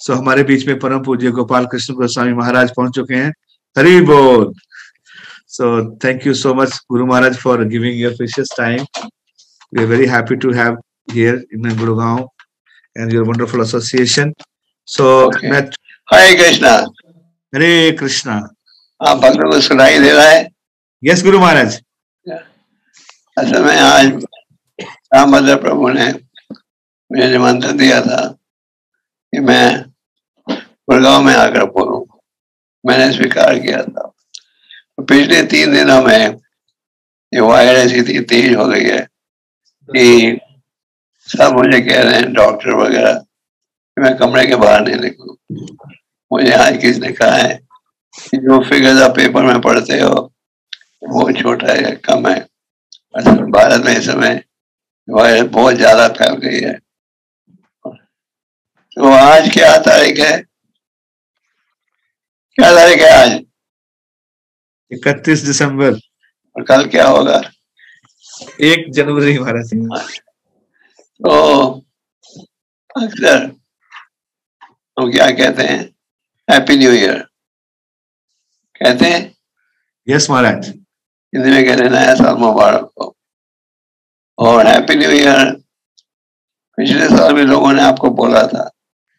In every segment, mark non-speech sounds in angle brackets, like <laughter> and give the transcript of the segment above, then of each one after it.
सो हमारे बीच में परम पूज्य गोपाल कृष्ण गोस्वामी महाराज पहुँच चुके हैं। हरी बोल। So thank you so much guru maharaj for giving your precious time we are very happy to have here in Gurgaon and your wonderful association so मैं हरे कृष्णा हरे कृष्णा। आप भक्तों को सुनाई दे रहा है? यस गुरु महाराज। असल में आज रामभद्र प्रभु ने मुझे निमंत्रण दिया था। कि मैं गुड़गांव में आकर बोलूँ। मैंने स्वीकार किया था। तो पिछले तीन दिनों में ये वायरस इतनी तेज हो गई है कि सब मुझे कह रहे हैं, डॉक्टर वगैरह, कि मैं कमरे के बाहर नहीं निकलू। मुझे आज किसी ने कहा है कि जो फिगर आप पेपर में पढ़ते हो, वो छोटा है, कम है। असल भारत में इस समय वायरस बहुत ज़्यादा फैल गई है। तो आज क्या तारीख है? क्या तारीख है आज? इकतीस दिसंबर। और कल क्या होगा? एक जनवरी महाराज तो अक्सर हम क्या कहते हैं? हैप्पी न्यू ईयर कहते हैं? यस महाराज। हिंदी में कहते हैं नया साल मुबारक हो। और हैप्पी न्यू ईयर पिछले साल भी लोगों ने आपको बोला था।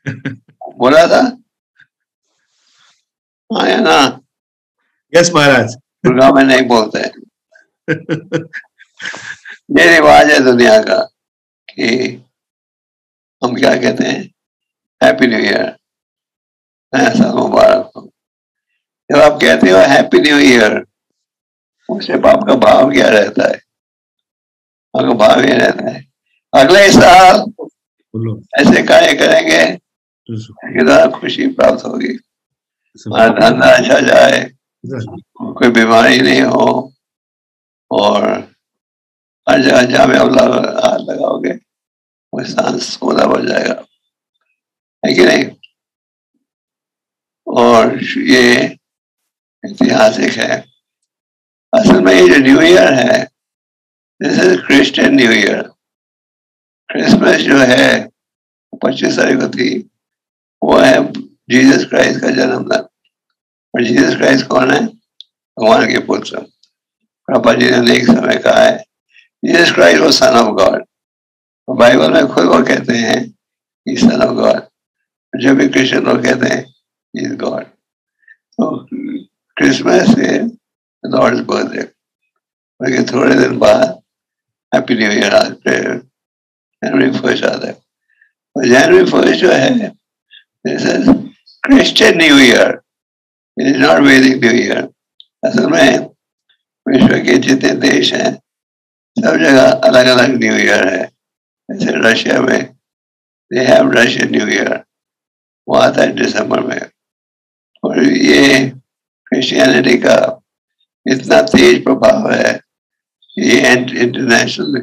बोला था? हाँ या ना? यस महाराज गुड़गांव में नहीं बोलते। ये रिवाज है दुनिया का कि हम क्या कहते हैं? हैप्पी न्यू ईयर नया साल मुबारक हो। जब आप कहते हो हैप्पी न्यू ईयर उससे आपका भाव क्या रहता है? आपका भाव ये रहता है। अगले साल ऐसे कार्य करेंगे खुशी प्राप्त होगी। धंधा अच्छा जाए, कोई बीमारी नहीं हो, और हर जगह जहाँ में हाथ लगाओगे, वो जाएगा। है कि नहीं? और ये ऐतिहासिक है। असल में ये जो न्यू ईयर है this is Christian new year Christmas जो है, पच्चीस तारीख को थी। वो है जीसस क्राइस्ट का जन्मदिन। और जीसस क्राइस्ट कौन है? भगवान के पुत्र। पापा जी ने एक समय कहा है जीसस क्राइस्ट वो सन ऑफ़ गॉड बाइबल में खुद वो कहते हैं कि सन ऑफ़ गॉड जो भी क्रिश्चियन लोग कहते हैं इज़ गॉड तो क्रिसमस है लॉर्ड्स बर्थडे लेकिन थोड़े दिन बाद happy new year January first आता है। जनवरी फ़र्स्ट जो है this is Christian new year it is not Vedic new year असल में विश्व के जितने देश हैं सब जगह अलग अलग न्यू ईयर है जैसे रशिया में they have Russian new year वो आता है दिसंबर में और ये क्रिश्चियनिटी का इतना तेज प्रभाव है ये इंटरनेशनल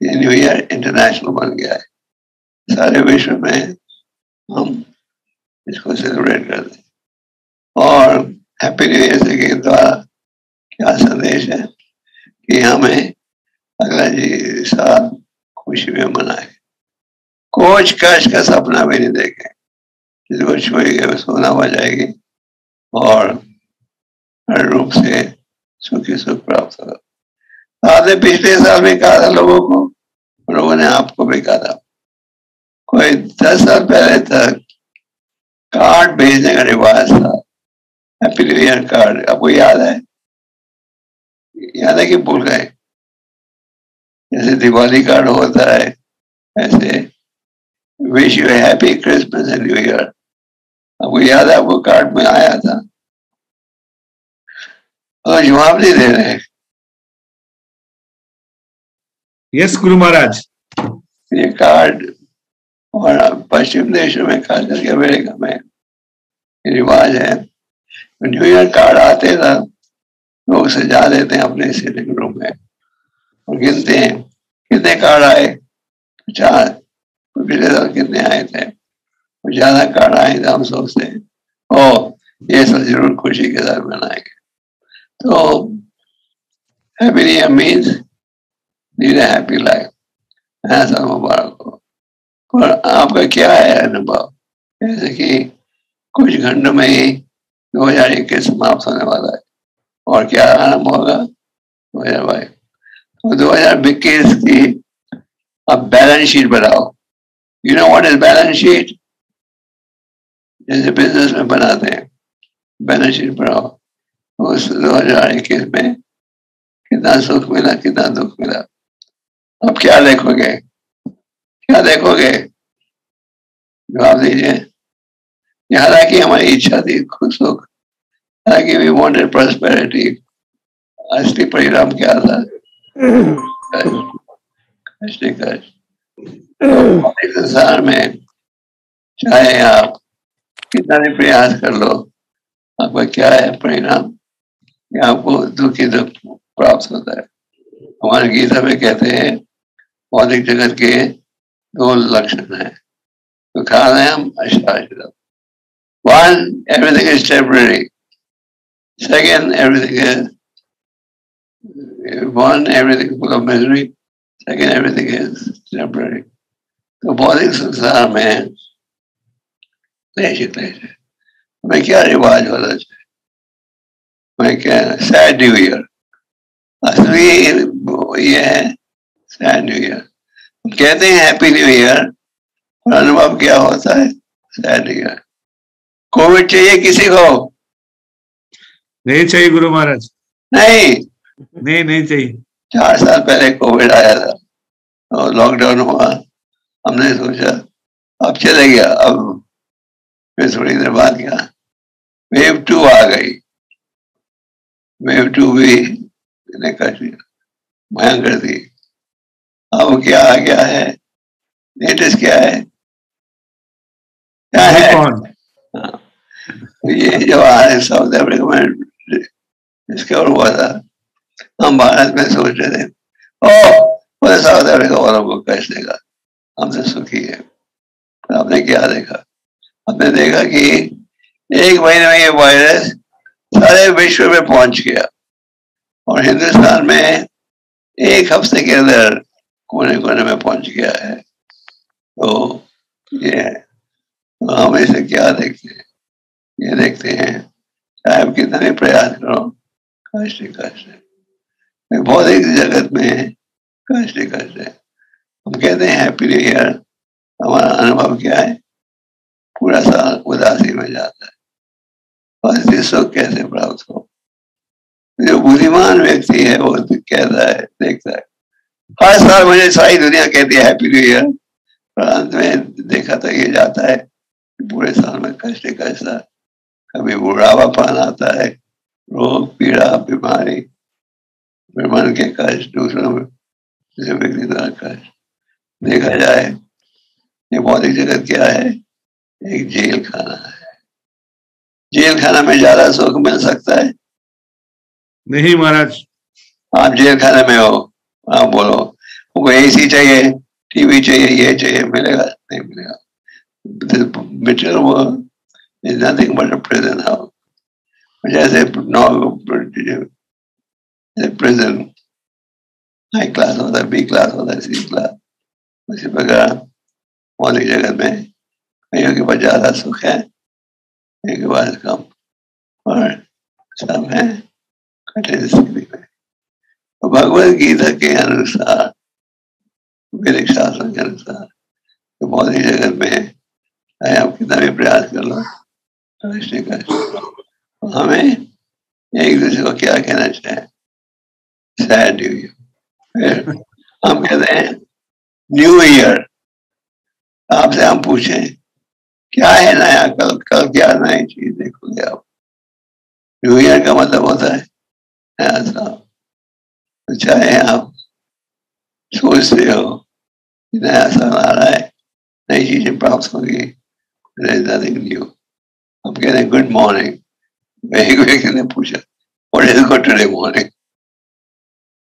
ये न्यू ईयर इंटरनेशनल बन गया है सारे विश्व में हम इसको सेलिब्रेट करते और हैप्पी न्यू ईयर के द्वारा क्या संदेश है कि हमें अगला जी साल खुशी में मनाए। कोच कश का सपना भी नहीं देखे। जिसको छुएँगे सोना हो जाएगी और हर रूप से सुखी सुख प्राप्त होगा। आपने पिछले साल भी कहा था लोगों को, लोगों ने आपको भी कहा था। कोई दस साल पहले तक कार्ड भेजने का रिवाज था। हैप्पी न्यू ईयर कार्ड आपको याद है। याद है कि भूल गए। जैसे दिवाली कार्ड होता है ऐसे। Wish you happy Christmas and new year आपको याद है आपको कार्ड में आया था। और जवाब नहीं दे रहे यस गुरु महाराज ये कार्ड और पश्चिम देशों में खास करके अमेरिका में रिवाज है। न्यू ईयर कार्ड आते ना लोग सजा देते हैं अपने सिटिंग रूम में और गिनते हैं, कितने कार्ड आए? चार पिछले साल कितने आए थे? ज़्यादा कार्ड आए थे, हम सोचते हैं। ओ, ये सब ज़रूर खुशी के साथ मनाएँगे। तो happy means lead happy life ऐसा मुबारक हो। और आपका क्या है अनुभव? जैसे कि कुछ घंटों में ही दो हज़ार इक्कीस समाप्त होने वाला है। और क्या आरंभ होगा? दो हज़ार बाईस। तो दो हज़ार इक्कीस की अब बैलेंस शीट बनाओ। You know what is balance sheet जैसे बिज़नेस में बनाते हैं बैलेंस शीट बनाओ। उस दो हज़ार इक्कीस में कितना सुख मिला, कितना दुख मिला। अब क्या देखोगे? क्या देखोगे? जवाब दीजिए। हालाँकि हमारी इच्छा थी खुद सुख हालाँकि वी वांटेड प्रॉस्पेरिटी असली परिणाम क्या था संसार में चाहे आप कितना भी प्रयास कर लो, आपका क्या है परिणाम? आपको दुखी दुख प्राप्त होता है। हमारे गीता में कहते हैं भौतिक जगत के दो लक्षण है तो खादयम अशाश्वतम One, everything is temporary. Second, everything is one, everything full of misery. Second, everything is temporary. तो भौतिक संसार में क्लेश क्लेश है हमें क्या रिवाज होना चाहिए मैं क्या सैड न्यू ईयर असली ये है सैड न्यू ईयर कहते हैं हैप्पी न्यू ईयर अनुभव क्या होता है? सैड ईयर कोविड चाहिए किसी को? नहीं चाहिए गुरु महाराज। नहीं। नहीं नहीं चाहिए। चार साल पहले कोविड आया था। और लॉकडाउन हुआ। हमने सोचा अब चले गया। अब फिर थोड़ी देर बाद क्या? वेव टू आ गई। वेव टू भी ने कर भयंकर थी। अब क्या आ गया है? लेटेस्ट क्या है? क्या है? कौन हाँ। ये जो आए साउथ अफ्रीका में डिस्कवर हुआ था हम भारत में सोच रहे थे ओ पूरे साउथ अफ्रीका वालों को कैश देगा। हमसे सुखी है। पर आपने क्या देखा? आपने देखा कि एक महीने में ये वायरस सारे विश्व में पहुँच गया। और हिंदुस्तान में एक हफ़्ते के अंदर कोने कोने में पहुँच गया है। तो ये तो हम इसे क्या देखते हैं? ये देखते हैं चाहे आप कितना प्रयास करो। कष्ट कष्ट। भौतिक जगत में कष्ट कष्ट। हम कहते हैं हैप्पी न्यू ईयर हमारा अनुभव क्या है? पूरा साल उदासी में जाता है। और सुख कैसे प्राप्त हो? जो बुद्धिमान व्यक्ति है, वो कहता है, देखता है हर साल मुझे सारी दुनिया कहती है हैप्पी न्यू ईयर पर अंत में देखा तो ये जाता है पूरे साल में कष्ट कष्ट कभी बुढ़ावापन आता है रोग पीड़ा बीमारी मन के कष्ट दूसरों में व्यक्ति द्वारा कष्ट। देखा जाए ये भौतिक जगत क्या है? एक जेल खाना है। जेल खाना में ज़्यादा सुख मिल सकता है? नहीं महाराज। आप जेल खाने में हो। आप बोलो। हमको एसी चाहिए, टीवी चाहिए, ये चाहिए, मिलेगा, नहीं मिलेगा। Nothing but a prison जैसे प्रिजन हाई क्लास होता है बी क्लास होता है सी क्लास उसी प्रकार मौलिक जगत में कईयों के पास ज़्यादा सुख है के पास कम, और सब है, कठिन स्थिति में। भगवत गीता के अनुसार वैदिक शास्त्र के अनुसार तो मौलिक जगत में चाहे आप कितना भी प्रयास कर लो कष्ट कष्ट हमें एक दूसरे को क्या कहना चाहे सैड न्यू ईयर फिर हम कहते हैं न्यू ईयर आपसे हम पूछें, क्या है नया कल? कल क्या नई चीज़ देखोगे आप? न्यू ईयर का मतलब होता है, नया साल। तो चाहे आप सोचते हो कि नया साल आ रहा है, नई चीज़ें प्राप्त होगी is nothing new. I'm getting good morning. Every व्यक्ति ने पूछा what is good today morning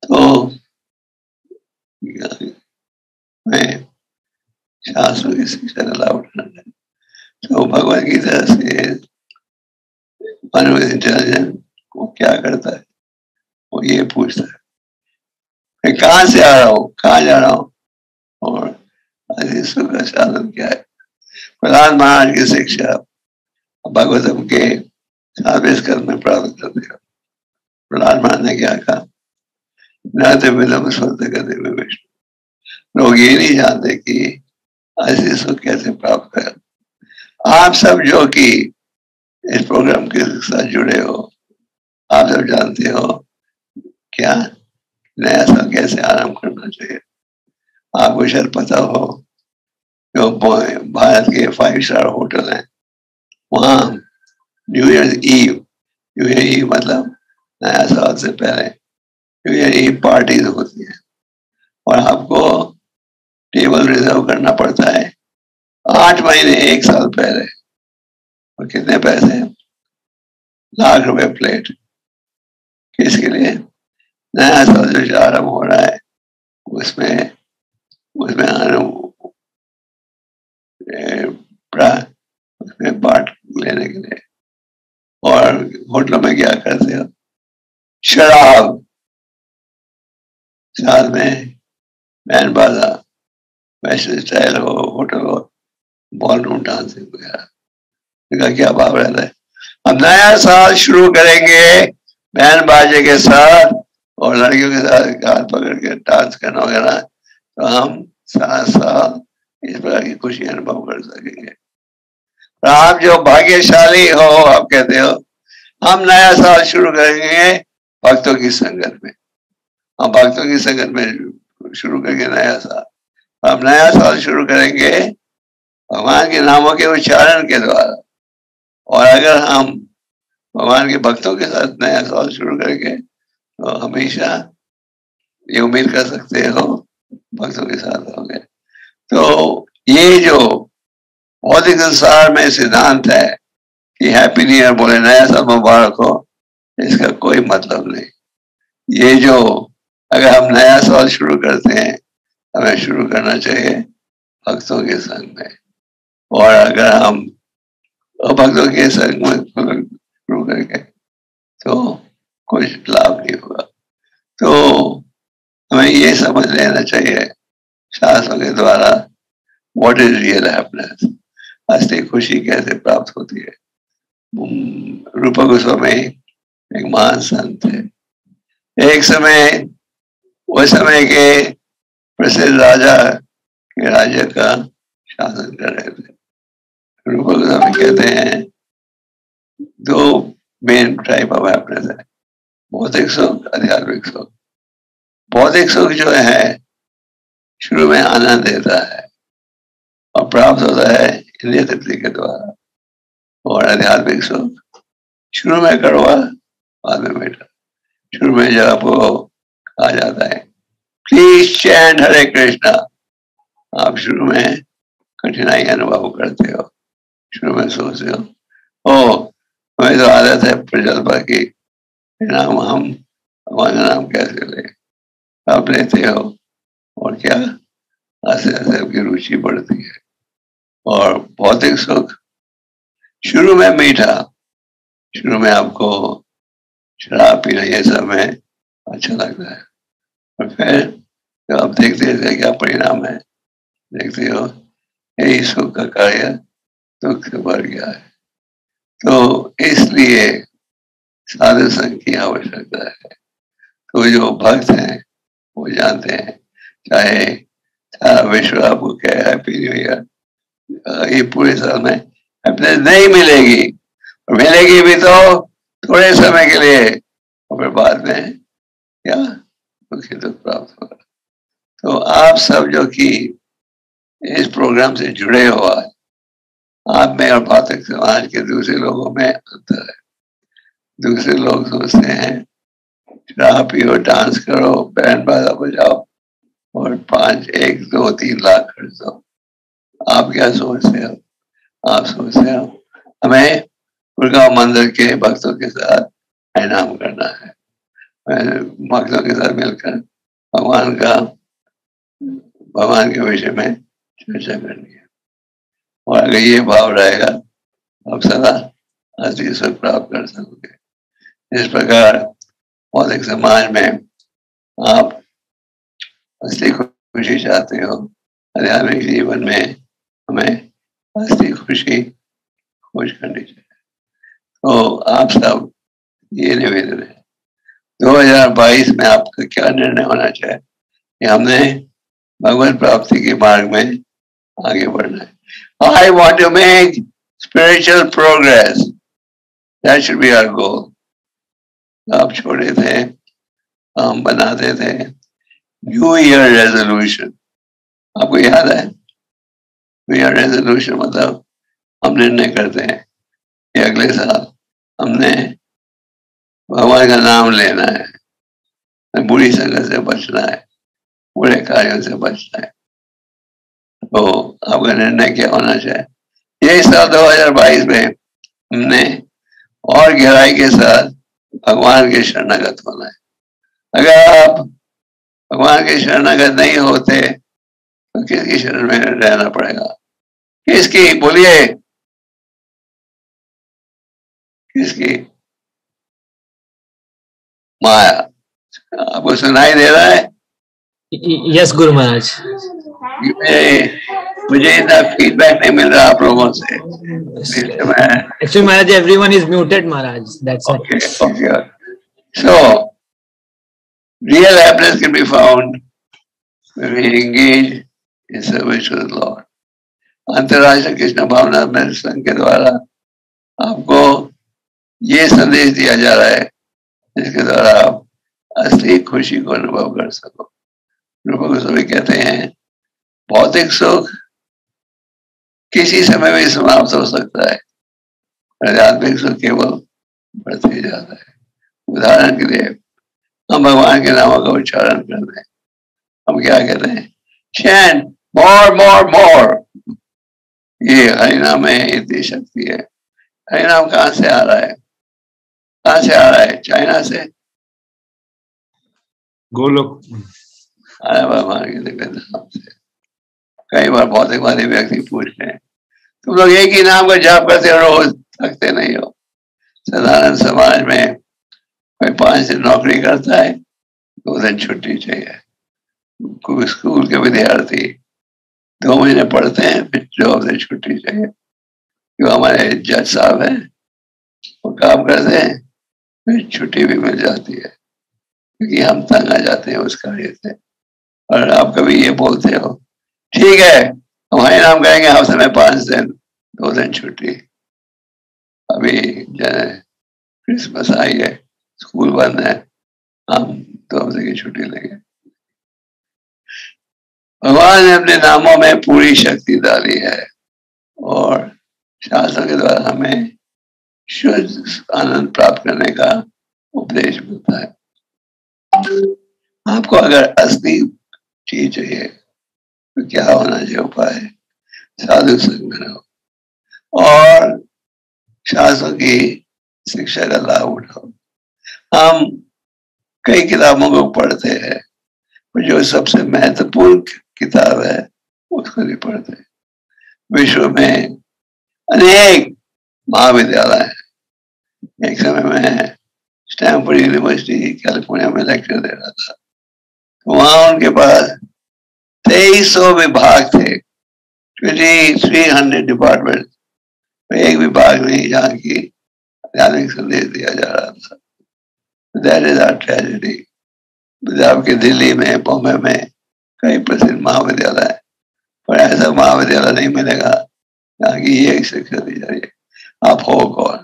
तो मैं शास्त्र की शिक्षा अलाउड करना तो भगवत गीता से मन विद इंटेलिजेंस वो क्या करता है, वो ये पूछता है मैं कहाँ से आ रहा हूँ? कहाँ जा रहा हूँ? और का साधन क्या है? प्रहलाद महाराज की शिक्षा भगवतम के स्कंद में प्राप्त करते हो प्रहलाद महाराज ने क्या कहा? न तो स्वर्ग करते हुए विष्णु। लोग ये नहीं जानते कि ऐसे सुख कैसे प्राप्त कर आप सब जो कि इस प्रोग्राम के साथ जुड़े हो, आप सब जानते हो क्या नया साल कैसे आराम करना चाहिए? आपको शायद पता हो, जो भारत के फाइव स्टार होटल है, वहाँ new year eve new year eve मतलब नया साल से पहले न्यू ईयर ईव पार्टीज़ होती है। और आपको टेबल रिज़र्व करना पड़ता है आठ महीने, एक साल पहले। और कितने पैसे? लाख रुपए प्लेट किसके लिए? नया साल जो आरंभ हो रहा है, उसमें उसमें उसमें पार्ट लेने के लिए। और होटलों में क्या करते हो? शराब। साथ में बैन बाजा वैसे स्टाइल हो, होटल हो, बॉल रूम डांसिंग वगैरह। क्या भाव रहता है? अब नया साल शुरू करेंगे बैन बाजे के साथ। और लड़कियों के साथ हाथ पकड़ के डांस करना वगैरह तो हम सात साल इस प्रकार की खुशी अनुभव कर सकेंगे। और आप जो भाग्यशाली हो, आप कहते हो, हम नया साल शुरू करेंगे भक्तों की संगत में। हम भक्तों की संगत में शुरू करेंगे नया साल। हम नया साल शुरू करेंगे भगवान के नामों के उच्चारण के द्वारा। और अगर हम भगवान के भक्तों के साथ नया साल शुरू करेंगे तो हमेशा ये उम्मीद कर सकते हो, भक्तों के साथ होंगे तो ये जो भौतिक संसार में सिद्धांत है कि हैप्पी न्यू ईयर बोले, नया साल मुबारक हो, इसका कोई मतलब नहीं। ये जो अगर हम नया साल शुरू करते हैं, हमें शुरू करना चाहिए भक्तों के संग में। और अगर हम भक्तों के संग में शुरू करके तो कुछ लाभ नहीं होगा तो हमें ये समझ लेना चाहिए शास्त्रों के द्वारा व्हाट इज़ रियल हैप्पीनेस खुशी कैसे प्राप्त होती है? रूप गोस्वामी एक महान संत है एक समय, उस समय के प्रसिद्ध राजा के राज्य का शासन कर रहे थे। रूप गोस्वामी कहते हैं, दो मेन टाइप ऑफ़ हैप्पीनेस है। भौतिक सुख आध्यात्मिक सुख भौतिक सुख जो है, शुरू में आनंद देता है और प्राप्त होता है इंद्रिय तृप्ति के द्वारा। और आध्यात्मिक सुख शुरू में कड़वा, बाद में बेटा शुरू में जब आपको कहा जाता है, प्लीज़ चैंड हरे कृष्णा। आप शुरू में कठिनाई अनुभव करते हो, शुरू में सोचते हो ओ हमें तो आदत है प्रजल्पा की नाम हम हमारा नाम कैसे ले आप लेते हो और क्या? ऐसे ऐसे आपकी रुचि बढ़ती है। और भौतिक सुख? शुरू में मीठा, शुरू में आपको शराब पीना ये सब में अच्छा लगता है। और फिर जब आप देखते थे क्या परिणाम है, देखते हो, यही सुख का कार्य दुख से बढ़ गया है। तो इसलिए साधु संघ की आवश्यकता है। तो जो भक्त हैं, वो जानते हैं, चाहे विश्व आपको क्या हैप्पी न्यू ईयर ये पूरे साल में हैप्पीनेस नहीं मिलेगी। और मिलेगी भी तो थोड़े समय के लिए, और फिर बाद में क्या? दुखी दुख प्राप्त होगा तो आप सब जो कि इस प्रोग्राम से जुड़े हो आज, आप में और पातक समाज के दूसरे लोगों में अंतर है। दूसरे लोग सोचते हैं शराब पियो, डांस करो बैंड बाजा बजाओ और पाँच, एक, दो, तीन लाख खर्च दो। आप क्या सोचते हो? आप सोचते हो, हमें गुड़गांव मंदिर के भक्तों के साथ इनाम करना है। भक्तों के साथ मिलकर भगवान का, भगवान के विषय में चर्चा करनी है। और अगर ये भाव रहेगा, आप सदा सुख प्राप्त कर सकोगे। इस प्रकार बौद्धिक समाज में आप असली खुशी चाहते हो, आध्यात्मिक जीवन में हमें हस्ती खुशी खोज करनी चाहिए। तो आप सब ये निवेदन है। 2022 में आपका क्या निर्णय होना चाहिए कि हमने भगवत प्राप्ति के मार्ग में आगे बढ़ना है। I want to make spiritual progress that should be our goal आप छोड़े थे हम बनाते थे न्यू ईयर रेजोल्यूशन आपको याद है? न्यू ईयर रेजोल्यूशन मतलब हम निर्णय करते हैं कि अगले साल हमने भगवान का नाम लेना है बुरी संगत से बचना है, बुरे कार्यों से बचना है। तो आपका निर्णय क्या होना चाहिए? यही साल 2022 में हमने और गहराई के साथ भगवान के शरणागत होना है। अगर आप भगवान के शरणागत नहीं होते तो किसकी शरण में रहना पड़ेगा? किसकी? बोलिए। किसकी? माया। आपको सुनाई दे रहा है? यस गुरु महाराज मुझे इतना फीडबैक नहीं मिल रहा आप लोगों से। Actually maharaj everyone is muted maharaj that's okay okay so real happiness can be found when we engage in service to the Lord. अंतरराष्ट्रीय कृष्ण भावना में संघ के द्वारा आपको ये संदेश दिया जा रहा है जिसके द्वारा आप असली खुशी को अनुभव कर सको। रूप गोस्वामी कहते हैं भौतिक सुख किसी समय में समाप्त हो सकता है। आध्यात्मिक सुख केवल बढ़ते ही जाता है। उदाहरण के लिए हम भगवान के नामों का उच्चारण कर रहे हैं। हम क्या कहते हैं? चैन मोर मोर मोर ये हरिनाम में इतनी शक्ति है। हरिनाम कहाँ से आ रहा है? कहाँ से आ रहा है? चाइना से? गोलोक। आया भगवान के नाम से। कई बार भौतिकवादी व्यक्ति पूछते हैं तुम लोग एक ही नाम का जाप करते हो, रोज थकते नहीं हो। साधारण समाज में कोई पाँच दिन नौकरी करता है, दो दिन छुट्टी चाहिए। कोई स्कूल के विद्यार्थी दो महीने पढ़ते हैं, फिर दो दिन छुट्टी चाहिए। जो हमारे जज साहब हैं, वो काम करते हैं, फिर छुट्टी भी मिल जाती है। क्योंकि हम तंग आ जाते हैं उस कार्य से। और आप कभी ये बोलते हो, ठीक है हमारे नाम कहेंगे हफ़्ते समय पाँच दिन, दो दिन छुट्टी। अभी क्रिसमस आई है, स्कूल बंद है, हम दो हफ़्ते की छुट्टी लेंगे। भगवान ने अपने नामों में पूरी शक्ति डाली है और शास्त्रों के द्वारा हमें शुद्ध आनंद प्राप्त करने का उपदेश मिलता है। आपको अगर असली चीज़ चाहिए तो क्या होना चाहिए उपाय साधु संग और शास्त्रों की शिक्षा का लाभ उठाओ। हम कई किताबों को पढ़ते हैं, पर जो सबसे महत्वपूर्ण किताब है, उसको नहीं पढ़ते। विश्व में अनेक महाविद्यालय हैं। एक समय में स्टैनफोर्ड यूनिवर्सिटी, कैलिफ़ोर्निया में लेक्चर दे रहा था। तो वहाँ उनके पास तेईस विभाग थे। ट्वेंटी थ्री हंड्रेड डिपार्टमेंट एक विभाग नहीं, जहाँ की आध्यात्मिक संदेश दिया जा रहा था। That is our tragedy Punjab के दिल्ली में, बॉम्बे में कई प्रसिद्ध महाविद्यालय पर ऐसा महाविद्यालय नहीं मिलेगा, जहाँ की ये शिक्षा दी जा रही है। आप हो कौन?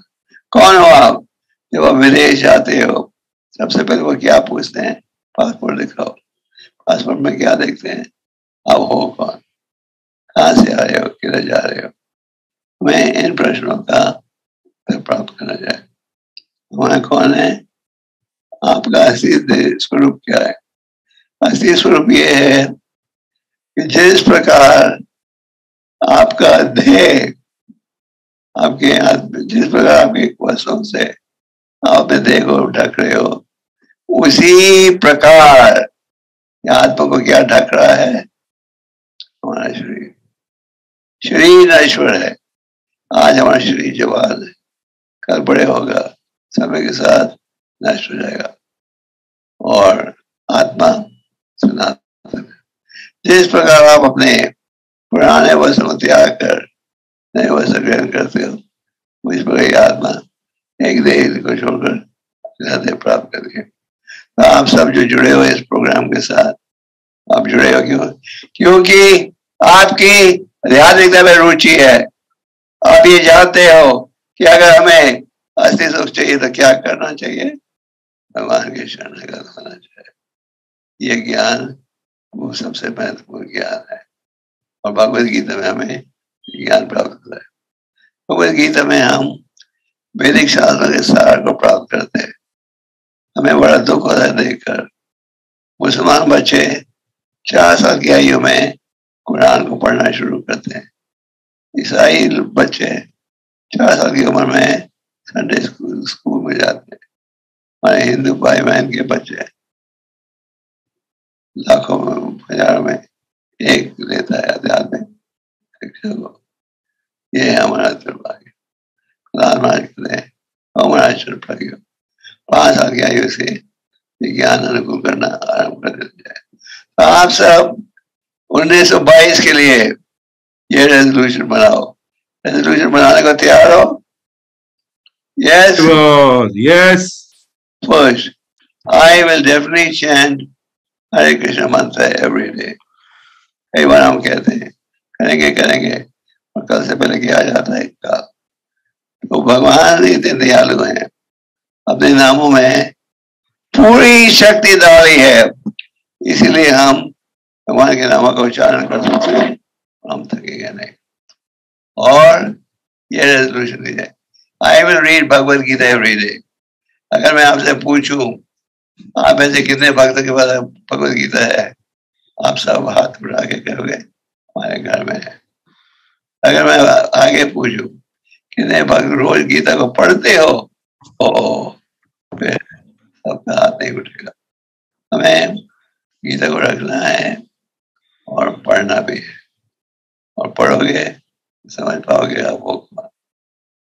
कौन हो आप? जब आप विदेश जाते हो, सबसे पहले वो क्या पूछते हैं? पासपोर्ट दिखाओ। पासपोर्ट में क्या देखते हैं? आप हो कौन? कहाँ से आ रहे हो? किधर जा रहे हो? हमें इन प्रश्नों का प्राप्त करना चाहिए हमारा कौन है? आपका असली स्वरूप क्या है? असली स्वरूप ये है कि जिस प्रकार आपका ध्येय आपके जिस प्रकार आपके वस्तुओं से आप को ढक रहे हो, उसी प्रकार आत्मा को क्या ढक रहा है? हमारा शरीर। शरीर ईश्वर है। आज हमारा शरीर जवाल है। कल बड़े होगा, समय के साथ नष्ट हो जाएगा। और आत्मा सनातन जिस प्रकार आप अपने पुराने वचनों त्याग कर नहीं वैसा ग्रहण करते हो मुझ पर आत्मा एक देह को छोड़कर हृदय प्राप्त करिए तो आप सब जो जुड़े हो इस प्रोग्राम के साथ, आप जुड़े हो क्यों? क्योंकि आपकी आध्यात्मिकता में रुचि है। आप ये जानते हो कि अगर हमें अस्थि सुख चाहिए तो क्या करना चाहिए? भगवान के शरणगत होना चाहिए ये ज्ञान वो सबसे महत्वपूर्ण ज्ञान है। और भगवत गीता में हमें ज्ञान प्राप्त होता है। भगवत गीता में हम वैदिक शास्त्रों के सार को प्राप्त करते हैं। हमें बड़ा दुख होता है देखकर। मुसलमान बच्चे चार साल की आयु में कुरान को पढ़ना शुरू करते हैं। ईसाई बच्चे चार साल की उम्र में संडे स्कूल स्कूल में जाते हैं। हमारे हिंदू भाई बहन के बच्चे लाखों में हज़ारों में एक लेता है अध्यात्मिक शिक्षा को ये है हमारा दुर्भाग्य। खुदा हमारा दुर्भाग्य। पाँच साल की आयु से ज्ञान अनुकूल करना आरंभ कर देते हैं तो आप सब उन्नीस सौ बाईस के लिए ये रेजोल्यूशन बनाओ। रेजोल्यूशन बनाने को तैयार हो? Yes yes first I will definitely chant Hare Krishna mantra every day कई बार हम कहते हैं करेंगे करेंगे और कल से पहले किया जाता है काल। तो भगवान इतने दयालु हैं। अपने नामों में पूरी शक्ति डाली है। इसीलिए हम भगवान के नामों का उच्चारण कर सकते हैं। हम थकेंगे नहीं। और ये रेजोल्यूशन दी जाए I will read Bhagavad Gita every day अगर मैं आपसे पूछूँ, आप ऐसे कितने भक्त के पास भगवत गीता है, आप सब हाथ उठा के करोगे, हमारे घर में। अगर मैं आगे पूछू, कितने भक्त रोज गीता को पढ़ते हो, ओ सबका हाथ नहीं उठेगा। हमें गीता को रखना है। और पढ़ना भी। है और पढ़ोगे, समझ पाओगे आप वो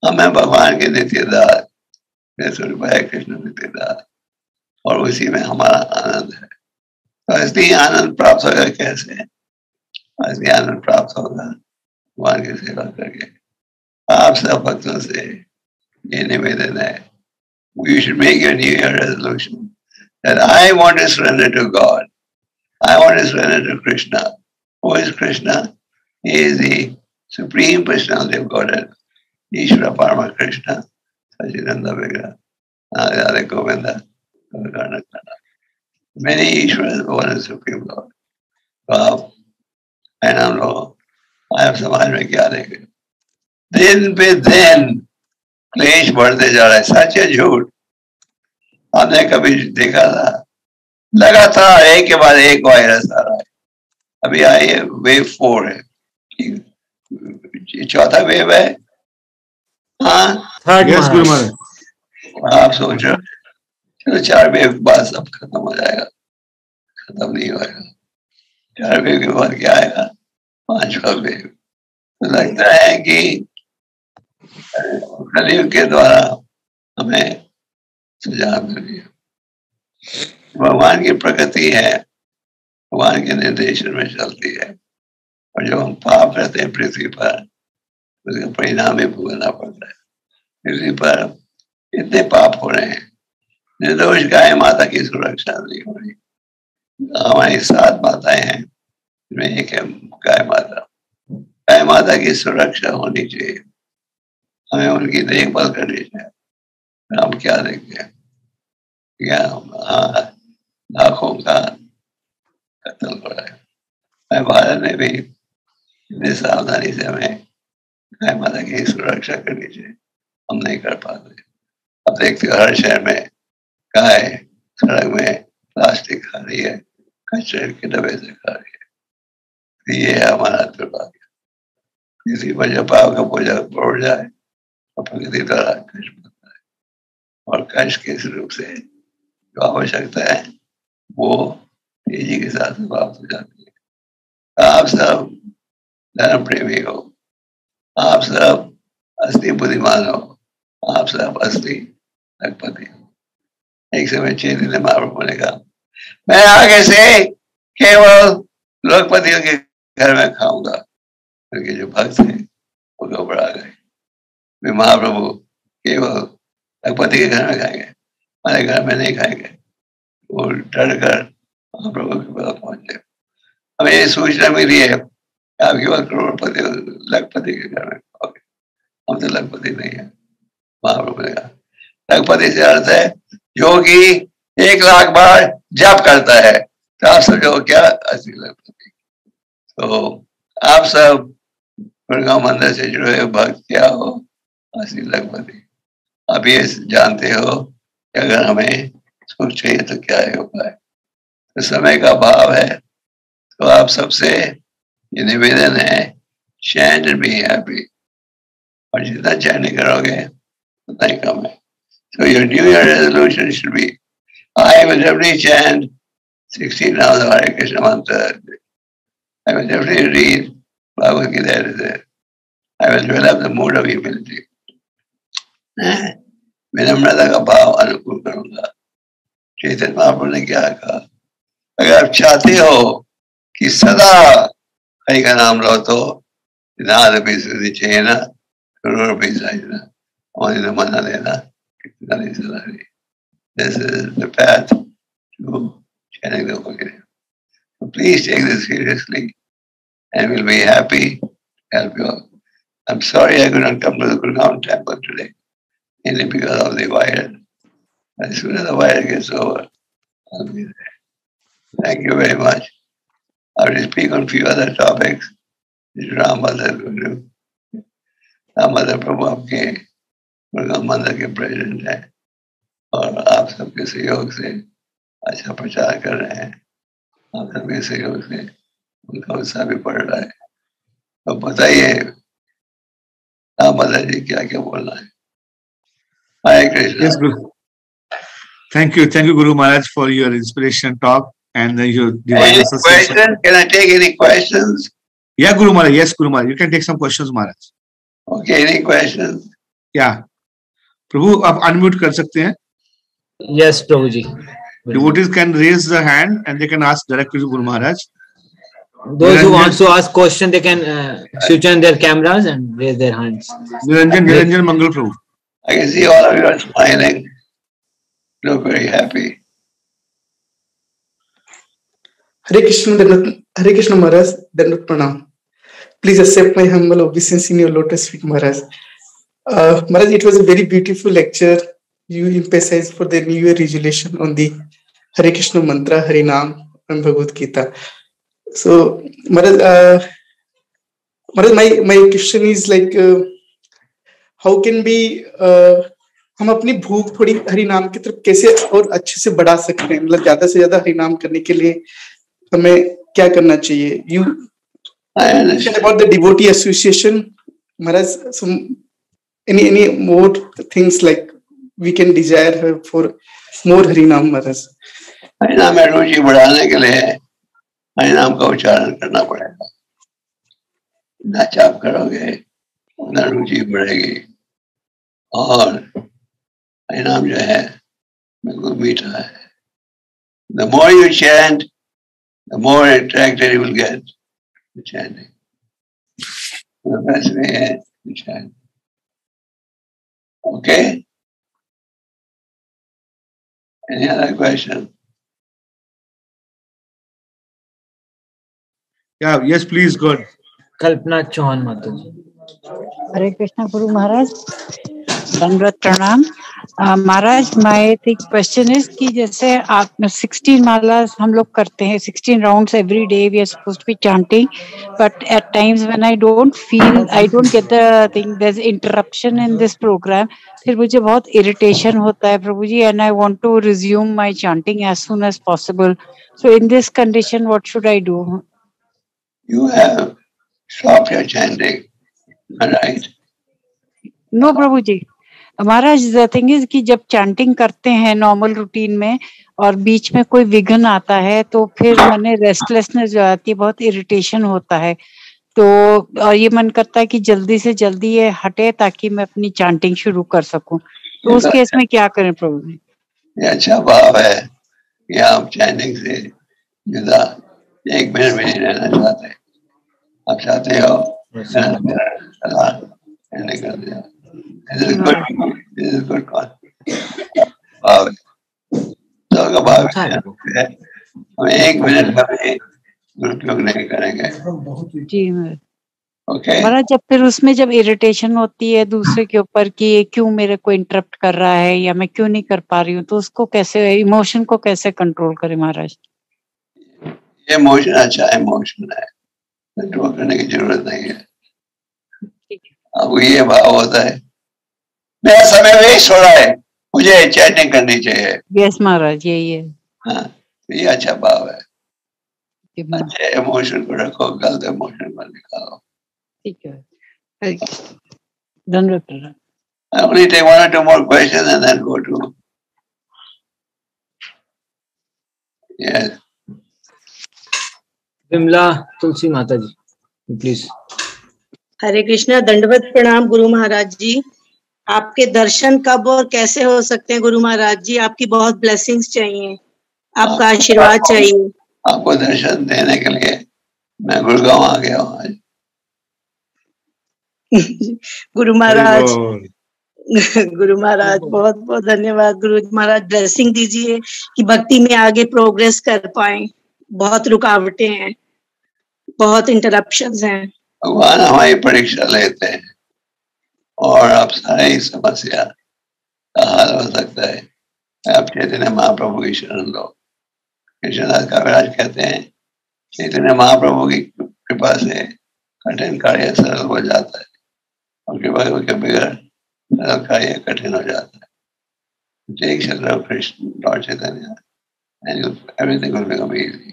हमें भगवान के नित्यदार, कृष्ण नित्यदार, और उसी में हमारा आनंद है। तो असली आनंद प्राप्त होगा कैसे? असली आनंद प्राप्त होगा भगवान की सेवा करके। आप सब भक्तों से ये निवेदन है you should make your New Year resolution that I want to surrender to God. I to surrender to Krishna. Who is Krishna? He is the Supreme Personality of Godhead. Ishvara Parama Krishna, Sajidanda Vigra, Adhyada Govinda, Many Ishvaras, one is Supreme Lord. तो and हम लोग आय समाज में क्या देखें दिन पे दिन क्लेश बढ़ते जा रहा है सच है झूठ आपने कभी देखा था लगातार एक के बाद एक वायरस आ रहा है। अभी आई है वेव फोर है। चौथा वेव है? हाँ? यस गुरु आप सोच रहे चलो चार वेव के बाद सब खत्म हो जाएगा। खत्म नहीं होगा चार वेव के बाद क्या आएगा? पांचवा वेव तो लगता है कि कलयुग के द्वारा हमें सुझाव मिल गया। भगवान की प्रकृति है। भगवान के निर्देशन में चलती है। और जो हम पाप रहते हैं पृथ्वी पर, उसका परिणाम ही भुगतना पड़ता है। पृथ्वी पर इतने पाप हो रहे हैं। निर्दोष गाय माता की सुरक्षा नहीं हो रही। हमारी सात माताएँ हैं, जिनमें एक है गाय माता। गाय माता की सुरक्षा होनी चाहिए। हमें उनकी देखभाल करनी चाहिए। हम क्या देखते हैं क्या लाखों का कत्ल हो रहा है। भारत में भी इतनी सावधानी से हमें गाय माता की सुरक्षा करनी चाहिए। हम नहीं कर पाते। अब देखते हो हर शहर में गाय सड़क में प्लास्टिक खा रही है, कचरे के डब्बे से खा रही है। ये है हमारा दुर्भाग्य। किसी वजह पाव का पूजा बढ़ जाए और प्रकृति द्वारा कष्ट बनता है। और कष्ट किस रूप से जो आवश्यकता है वो तेज़ी के साथ समाप्त हो जाती है। आप सब धर्म प्रेमी हो, आप सब असली बुद्धिमान हो, आप सब असली लखपति हो। एक समय छह दिन महाप्रभु ने कहा, मैं आगे से केवल लोकपतियों के घर में खाऊँगा। क्योंकि जो भक्त हैं वो घबरा गए। महाप्रभु केवल लखपति के घर में खाएँगे, हमारे घर में नहीं खाएँगे। वो डर कर महाप्रभु के पास पहुँच गए हमें ये सूचना मिली है आप केवल करोड़पति लखपति के घर में हम तो लखपति नहीं है। महाप्रभु ने कहा लखपति से अर्थ है, जो कि एक लाख बार जप करता है। तो आप समझो क्या असली लखपति। तो आप सब गुड़गांव मंदिर से जुड़े भक्त क्या हो? असली लखपति। आप ये जानते हो कि अगर हमें सुन तो क्या ही हो तो समय का भाव है। तो आप सबसे ये निवेदन है चैन भी है अभी और जितना चैन करोगे, उतना ही कम है। तो your new year resolution should be I will definitely chant sixteen now Hare Krishna mantra I will definitely read Bhagavad की देर से I will develop the mood of humility विनम्रता का भाव अनुकूल करूँगा चैतन्य महाप्रभु ने क्या कहा अगर आप चाहते हो कि सदा हरि का नाम लो तो नाद भी सुधी चाहिए ना करोड़ भी चाहिए और इन्हें मना लेना कितना नहीं सदा Hari This is the path to chanting the Holy Name. So please take this seriously and we'll be happy to help you all. I'm sorry I could not come to the Gurgaon temple today, mainly because of the wire. As soon as the wire gets over, I'll be there. Thank you very much. I will speak on a few other topics. Ram Mother Guru. Ram Mother Prabhu आपके गुरगाम मंदिर के president हैं और आप सबके सहयोग से अच्छा प्रचार कर रहे हैं आप सबके सहयोग से उनका उत्साह भी बढ़ रहा है तो बताइए राम मदर जी क्या क्या बोलना है हरे Krishna. Thank you. Thank you, Guru Maharaj, for your inspiration talk and uh, your divine Any assistance. questions? Can I take any questions? Yeah, Guru Maharaj. Yes, Guru Maharaj. You can take some questions, Maharaj. Okay, any questions? Yeah. प्रभु आप unmute कर सकते हैं Yes, Prabhuji. devotees can raise the hand and they can ask directly to Guru Maharaj. Those who Niranjan- want to ask question, they can uh, switch on their cameras and raise their hands. Niranjan, Niranjan Mangal Prabhu. I can see all of you are smiling. Look very happy. Hare Krishna, Hare Krishna Maharaj, Dandat Pranam. Please accept my humble obeisance in your lotus feet, Maharaj. Uh, Maharaj, it was a very beautiful lecture. You emphasized for the New Year resolution on the Hare Krishna mantra, Hare Nam, and Bhagavad Gita. So, Maharaj, uh, Maharaj, my, my question is like, uh, how can we uh, हम अपनी भूख थोड़ी हरिनाम की तरफ़ कैसे और अच्छे से बढ़ा सकते हैं? मतलब ज़्यादा से ज़्यादा हरि नाम करने के लिए हमें क्या करना चाहिए? You the devotee association. Maharaj some any any more things like we can desire her for more Harinam Maharaj हरिनाम में रुचि बढ़ाने के लिए। हरिनाम का उच्चारण करना पड़ेगा। ना चाप करोगे उतना रुचि बढ़ेगी। और परिणाम जो है बिल्कुल मीठा है। The more you chant the more attracted you will get yes please good Kalpana Chauhan माता हरे कृष्ण गुरु महाराज संग्रत प्रणाम। Maharaj my think question is कि जैसे आप 16 मालास हम लोग करते हैं 16 rounds every day we are supposed be chanting but at times when I don't feel I don't get the interruption in this program फिर मुझे बहुत इरिटेशन होता है प्रभु जी and I want to resume my chanting as soon as possible so in this condition what should I do you have stop your chanting right no Prabhu ji. Maharaj the thing is कि जब chanting करते हैं normal routine में और बीच में कोई विघ्न आता है तो फिर मैंने रेस्टलेसनेस जो आती है बहुत इरिटेशन होता है तो और ये मन करता है कि जल्दी से जल्दी ये हटे ताकि मैं अपनी चैंटिंग शुरू कर सकूँ तो उस केस में क्या करें प्रभु जी अच्छा भाव है कि आप चैनिंग से जुदा एक मिनट में नहीं रहना चाहते आप चाहते हो कर दिया This is good. This is good concept. का भाव है। हम एक मिनट का भी दुरुपयोग नहीं करेंगे जी ओके जब फिर उसमें जब इरिटेशन होती है दूसरे के ऊपर कि ये क्यों मेरे को इंटरप्ट कर रहा है या मैं क्यों नहीं कर पा रही हूँ तो उसको कैसे इमोशन को कैसे कंट्रोल करें महाराज ये इमोशन अच्छा इमोशन है कंट्रोल करने की ज़रूरत नहीं है अब ये भाव होता है मेरा समय वेस्ट हो रहा है। मुझे चैटिंग करनी चाहिए। यस महाराज यही है हाँ तो ये अच्छा भाव है। अच्छे इमोशन को रखो गलत इमोशन को निकालो ठीक है। धन्यवाद प्रणाम I only take one or two more questions and then go to. Yes. Vimla तुलसी माता जी प्लीज़ हरे कृष्णा दंडवत प्रणाम गुरु महाराज जी आपके दर्शन कब और कैसे हो सकते हैं? गुरु महाराज जी आपकी बहुत ब्लेसिंग्स चाहिए। आपका आशीर्वाद चाहिए। आपको दर्शन देने के लिए मैं गुड़गांव आ गया हूँ आज। <laughs> गुरु महाराज। <laughs> गुरु महाराज बहुत बहुत धन्यवाद। गुरु महाराज ब्लेसिंग दीजिए कि भक्ति में आगे प्रोग्रेस कर पाए। बहुत रुकावटें हैं। बहुत इंटरप्शन हैं। भगवान हमारी परीक्षा लेते हैं। और आप सारी समस्या का हल हो। सकता है? आप चैतन्य महाप्रभु की शरण लो। कृष्णदास काविराज कहते हैं चैतन्य महाप्रभु की कृपा से कठिन कार्य सरल हो जाता है और कृपा के बगैर सरल कार्य कठिन हो जाता है। and everything will become easy.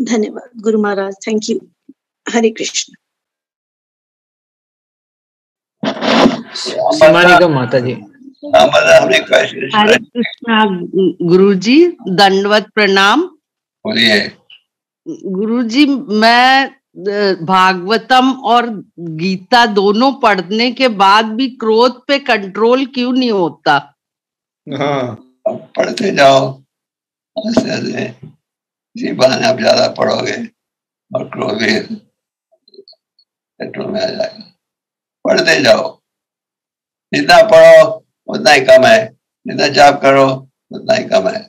धन्यवाद। Guru Maharaj thank you Hare Krishna. सीमानिका माता जी हमारा हरे कृष्णा गुरुजी दंडवत प्रणाम। बोलिए। गुरुजी मैं भागवतम और गीता दोनों पढ़ने के बाद भी क्रोध पे कंट्रोल क्यों नहीं होता? हाँ। पढ़ते जाओ। इसी बहाने आप ज़्यादा पढ़ोगे और क्रोध भी कंट्रोल में आ जाएगा। पढ़ते जाओ। जितना पढ़ो उतना ही कम है। जितना जाप करो उतना ही कम है।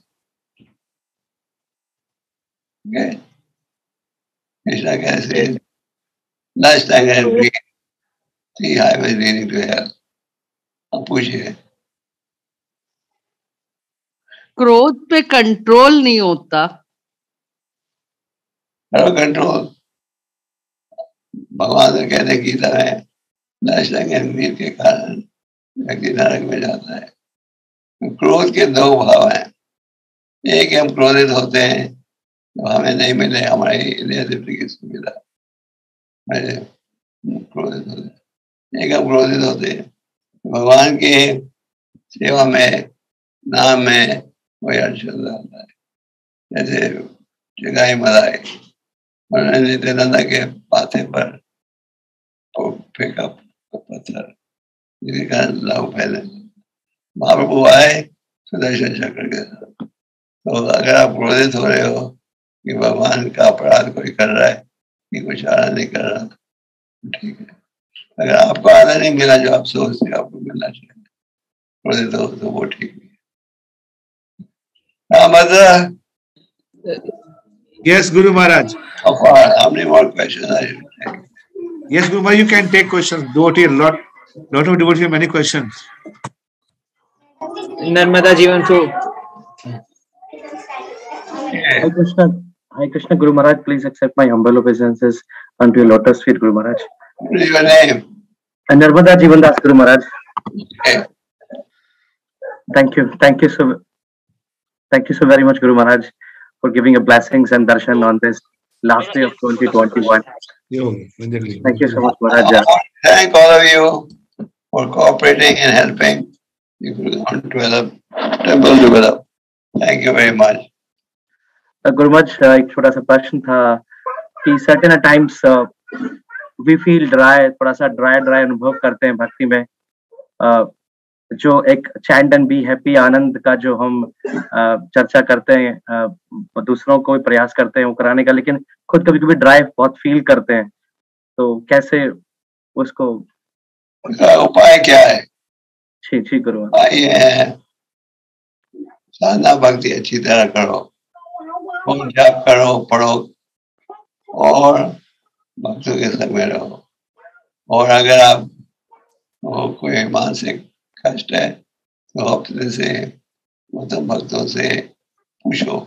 कृष्णा कैसे? Last time three highway leading to health अब पूछिए। क्रोध पे कंट्रोल नहीं होता। करो कंट्रोल भगवान तो कहते गीता में नशा के कारण। व्यक्ति नरक में जाता है। तो क्रोध के दो भाव हैं। एक हम क्रोधित होते हैं तो हमें नहीं मिले, हमारे सुविधा मेरे क्रोधित होते। एक हम क्रोधित होते हैं। भगवान के सेवा में, नाम में कोई अड़चन आता है जैसे जगाई मदाई उन्होंने नित्यानंदा के पाथे पर फेंका पत्थर। जिसके कारण लहू फैले महाप्रभु आए सुदर्शन चक्र के साथ तो अगर आप क्रोधित हो रहे हो कि भगवान का अपराध कोई कर रहा है कि कुछ आना नहीं कर रहा तो ठीक है। अगर आपको आना नहीं मिला जो आप सोचते हो आपको मिलना चाहिए। क्रोधित हो तो वो ठीक है। हाँ Yes, Guru Maharaj. how far? How many more questions? Yes, Guru Maharaj, you can take questions. Devotee, lot, lot of devotees have many questions. Narmada Jivan Flow. Hi Krishna, Hi Krishna Guru Maharaj, please accept my humble obeisances unto your lotus feet, Guru Maharaj. Your name? And Narmada Jivan Das Guru Maharaj. Thank you, thank you so, thank you so very much, Guru Maharaj, for giving your blessings and darshan on this last day of 2021. Thank you so much, Maharaj. Thank all of you. For cooperating and helping to develop, temple develop. Thank you very much. Uh, Guru uh, एक छोटा सा प्रश्न था कि certain times uh, we feel dry, थोड़ा सा dry dry अनुभव करते हैं भक्ति में uh, जो एक चैंट एंड बी हैप्पी आनंद का जो हम uh, चर्चा करते हैं uh, दूसरों को भी प्रयास करते हैं वो कराने का लेकिन खुद कभी कभी ड्राई बहुत फील करते हैं तो कैसे उसको उसका उपाय क्या है? ये है। साधना भक्ति अच्छी तरह करो। और जाप करो पढ़ो और भक्तों के संग में रहो। और अगर आप कोई मानसिक कष्ट है तो अपने से मतलब भक्तों से पूछो।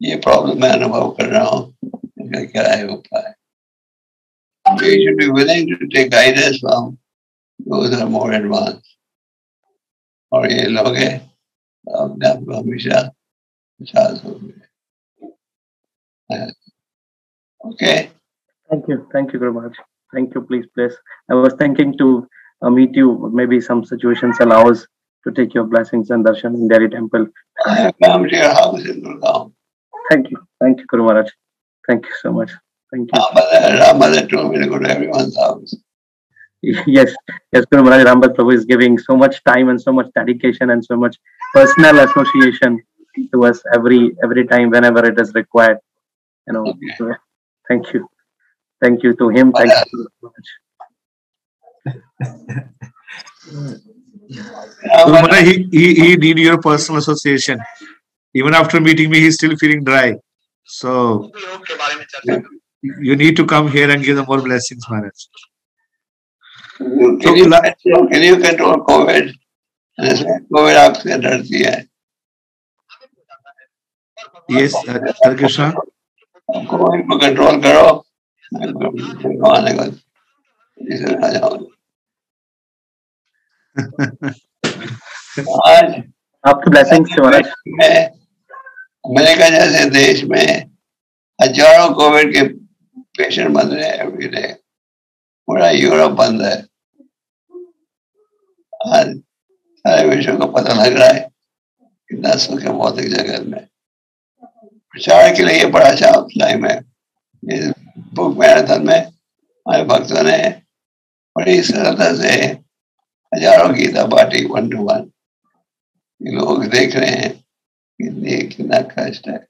ये प्रॉब्लम मैं अनुभव कर रहा हूँ। क्या है उपाय? You should be willing to take guidance from those who are more advanced. और ये लोग हैं अपने आप को हमेशा विशाल होंगे okay Thank you. Thank you, Guru Maharaj. Thank you. Please, please. I was thinking to uh, meet you. Maybe some situations allow us to take your blessings and darshan in Delhi temple. I have come to your house in Gurgaon. Thank you. Thank you, Guru Maharaj. Thank you so much. Thank you. Ramada, Ramada told me to go to everyone's house. <laughs> Yes, yes, Guru Maharaj Rambat Prabhu is giving so much time and so much dedication and so much personal association to us every every time whenever it is required. You know, so, thank you. Thank you to him. Thank you so much. Uh, Gurumara, he, he, he need your personal association. Even after meeting me, he's still feeling dry. So you need to come here and give them more blessings, Maharaj. आपसे डरती है uh. Covid को control करो आज आपकी में America जैसे देश में हज़ारों कोविड के पेशेंट बन रहे हैं एवरी डे पूरा यूरोप बंद है आज सारे विश्व को पता लग रहा है कितना सुख है भौतिक जगत में प्रचार के लिए बड़ा अच्छा टाइम है इस बुक मैराथन में हमारे भक्तों ने बड़ी सरलता से हज़ारों गीता बांटी वन टू वन लोग देख रहे हैं कितनी कितना कष्ट है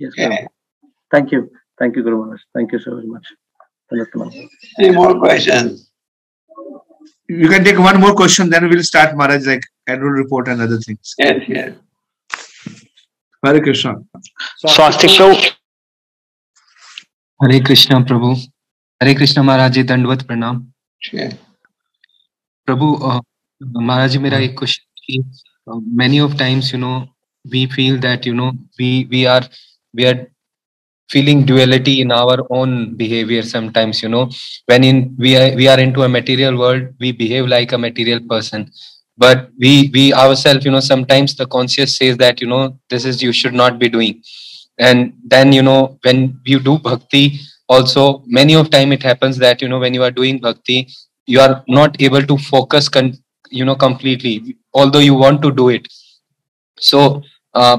Yes, Guru. Thank you. Thank you, Guru Maharaj. Thank you so very much. Any more questions? You can take one more question, then we'll start Maharaj, like annual report and other things. Yes, yes. Hare Krishna. Swastik Hare Krishna, Prabhu. Hare Krishna, Maharaj Dandvat Pranam. Sure. Prabhu, uh, Maharaj ji, mera ek question uh, many of times, you know, we feel that, you know, we, we are, we are feeling duality in our own behavior sometimes you know. When in we are we are into a material world we behave like a material person. But we we ourselves you know sometimes the conscious says that you know this is you should not be doing. And then you know when you do bhakti also many of time it happens that you know when you are doing bhakti you are not able to focus con- you know completely although you want to do it. So uh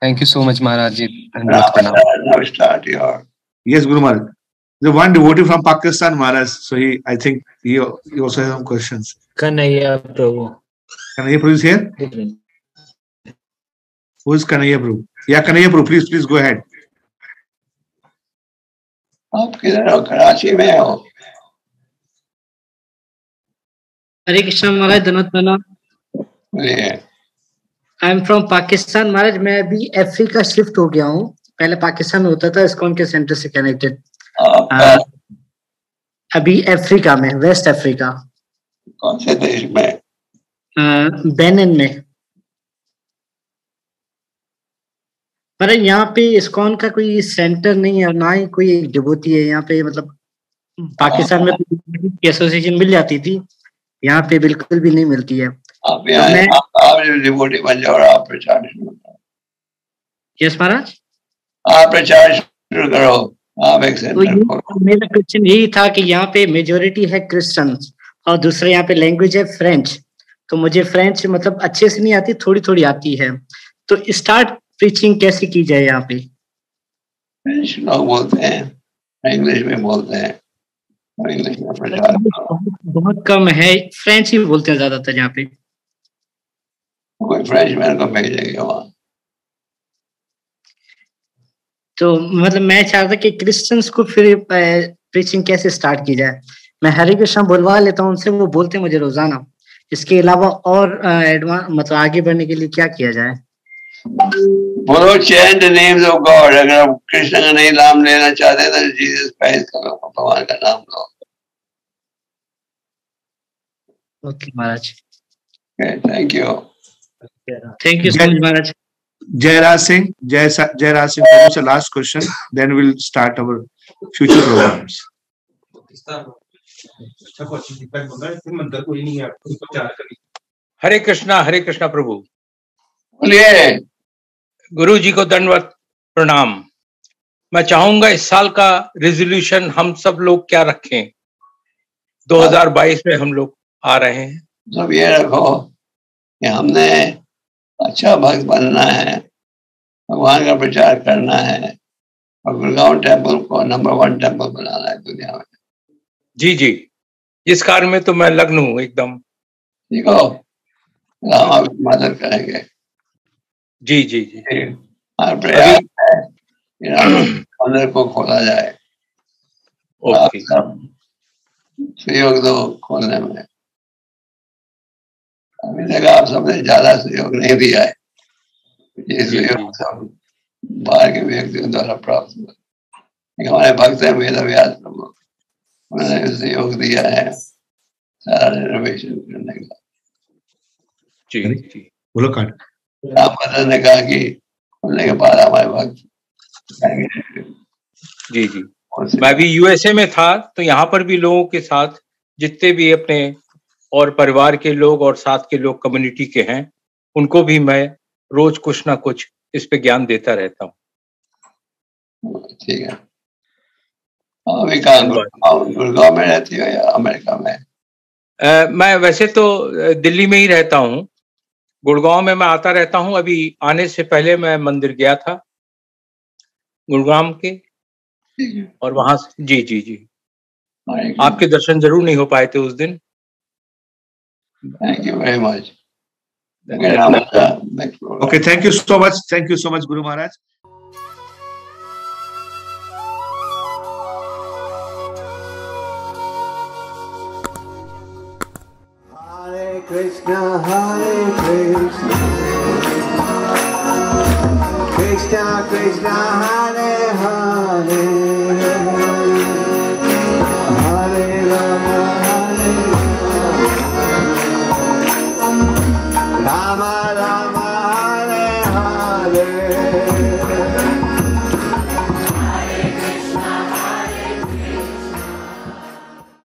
thank you so much maharaj ji Dhanwad pranam. now start your Yes, Guru Maharaj. The one devotee from Pakistan, Maharaj. So he, I think he, he also has some questions. Kanhaiya Prabhu Kanaya Prabhu is here. Who is Kanaya Prabhu? Yeah, Kanaya Prabhu, please, please go ahead. आप किधर हो कराची में हो हरे कृष्ण महाराज बोलिए I am from Pakistan Maharaj मैं अभी Africa shift हो गया हूँ। पहले पाकिस्तान में होता था इस्कॉन के सेंटर से कनेक्टेड अभी अफ्रीका में वेस्ट अफ्रीका कौन से देश में? बेनिन में। पर यहाँ पे इस्कॉन का कोई सेंटर नहीं है ना ही कोई एक डिबोती है। यहाँ पे मतलब पाकिस्तान में एसोसिएशन मिल जाती थी। यहाँ पे बिल्कुल भी नहीं मिलती है। आप यहाँ आप, डिवोटी बन जाओ और आप प्रचार शुरू करो। यस महाराज? आप प्रचार शुरू करो। आप एक तो ये मेरा क्वेश्चन यही था कि यहाँ पे मेजोरिटी है क्रिश्चियन और दूसरे यहाँ पे लैंग्वेज है फ्रेंच तो मुझे फ्रेंच मतलब अच्छे से नहीं आती थोड़ी थोड़ी आती है। तो स्टार्ट प्रीचिंग कैसे की जाए यहाँ पे? फ्रेंच लोग बोलते हैं इंग्लिश में बोलते हैं इंग्लिश में प्रचार बहुत कम है। फ्रेंच ही बोलते हैं ज़्यादातर यहाँ पे। कोई फ्रेंच मैन को भेजेंगे वहाँ तो मतलब मैं चाहता कि क्रिश्चियंस को फिर प्रीचिंग कैसे स्टार्ट की जाए। मैं हरे कृष्ण बुलवा लेता हूँ उनसे वो बोलते हैं मुझे रोज़ाना। इसके अलावा और एडवांस मतलब आगे बढ़ने के लिए क्या किया जाए? बोलो चैंट नेम्स ऑफ़ गॉड अगर आप कृष्ण का नहीं नाम लेना चाहते तो जीसस क्राइस्ट का भगवान का नाम लो। Okay Maharaj. Thank you thank you so much Maharaj Jairaj Singh, Jai Sa- Jairaj Singh, Prabhu, sir, last question. Then we'll start our future programs. Hare Krishna Hare Krishna प्रभु। बोलिए। गुरु जी को दंडवत प्रणाम। मैं चाहूँगा इस साल का रेजोल्यूशन हम सब लोग क्या रखें? 2022 में हम लोग आ रहे हैं। सब ये रखो कि हमने अच्छा भक्त बनना है भगवान का प्रचार करना है और गुड़गांव टेंपल को नंबर वन टेंपल बनाना है दुनिया में। जी जी। इस कार्य में तो मैं लग्न हूँ एकदम। ठीक हो हम आपकी मदद करेंगे। जी जी जी। हमारा प्रयास है राम को खोला जाए। ओके। सहयोग दो खोलने में। अभी तक आप सबने ज़्यादा सहयोग नहीं दिया है। ये सहयोग सब बाहर के व्यक्तियों द्वारा प्राप्त हुआ। हमारे भक्त हैं वेद व्यास प्रभु उन्होंने सहयोग दिया है सारा रिनोवेशन करने का। जी जी। बोलो काट राम भद्र ने कहा कि खोलने के बाद हमारे भक्त जी जी। मैं भी यूएसए में था तो यहाँ पर भी लोगों के साथ जितने भी अपने और परिवार के लोग और साथ के लोग कम्युनिटी के हैं उनको भी मैं रोज कुछ ना कुछ इस पे ज्ञान देता रहता हूँ। ठीक है। गुड़गांव गुड़गांव में रहती हो या अमेरिका में? मैं वैसे तो दिल्ली में ही रहता हूँ। गुड़गांव में मैं आता रहता हूँ। अभी आने से पहले मैं मंदिर गया था गुड़गांव के। और वहाँ से जी जी जी। आपके दर्शन ज़रूर नहीं हो पाए थे उस दिन। Thank you very much. Okay, thank you so much. Thank you so much, Guru Maharaj. Hare Krishna, Hare Krishna. Krishna, Krishna, Hare Hare.